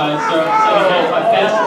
guys. So, so I pass